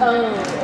嗯。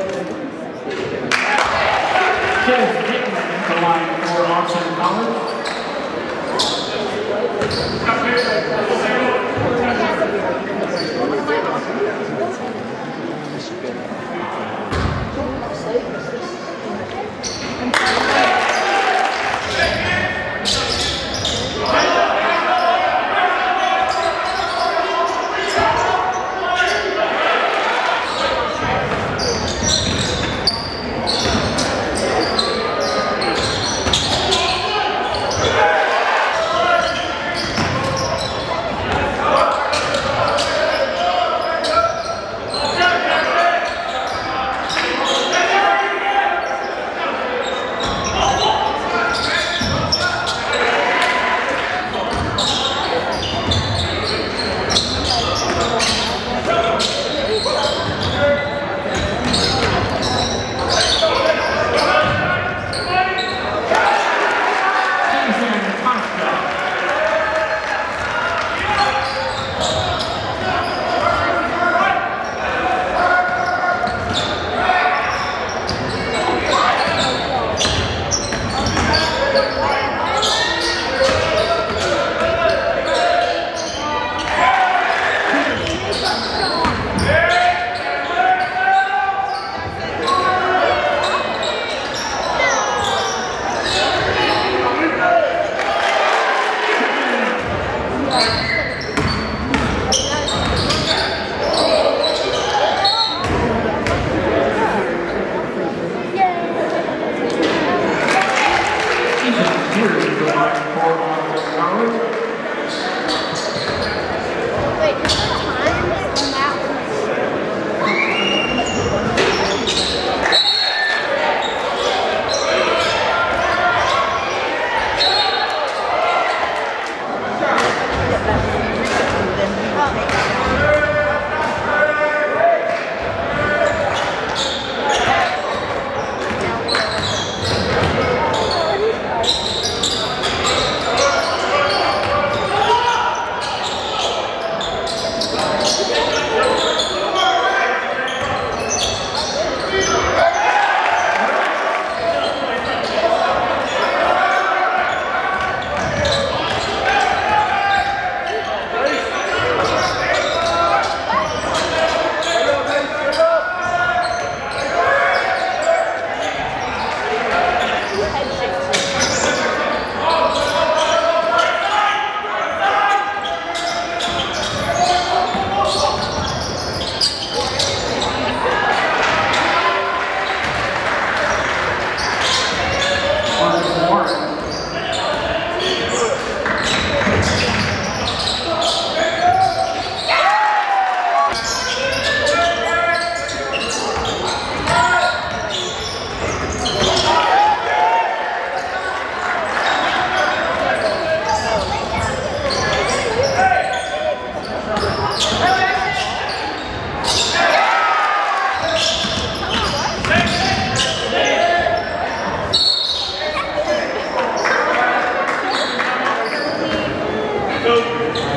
campo.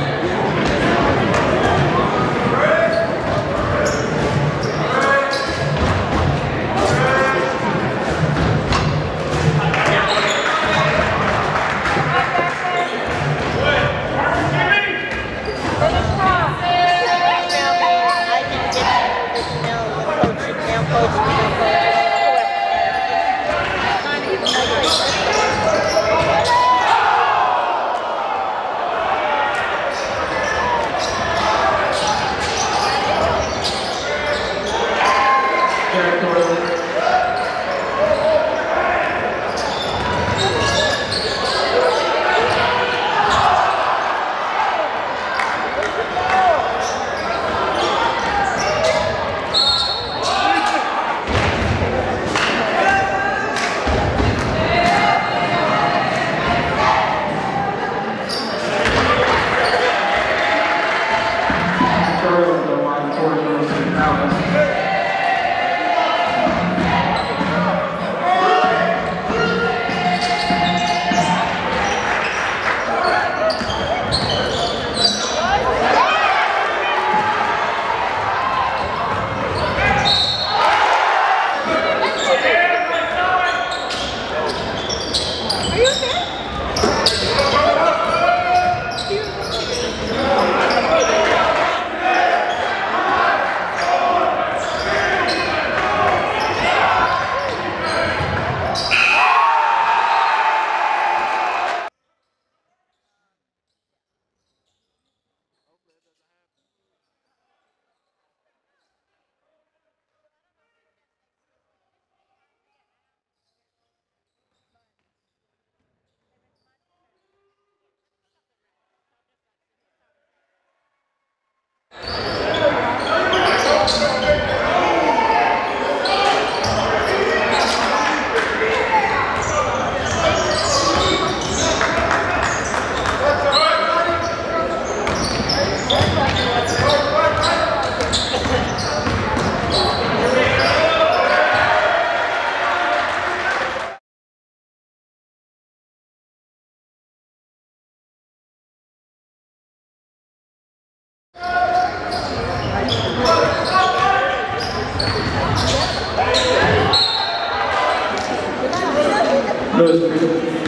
Lewis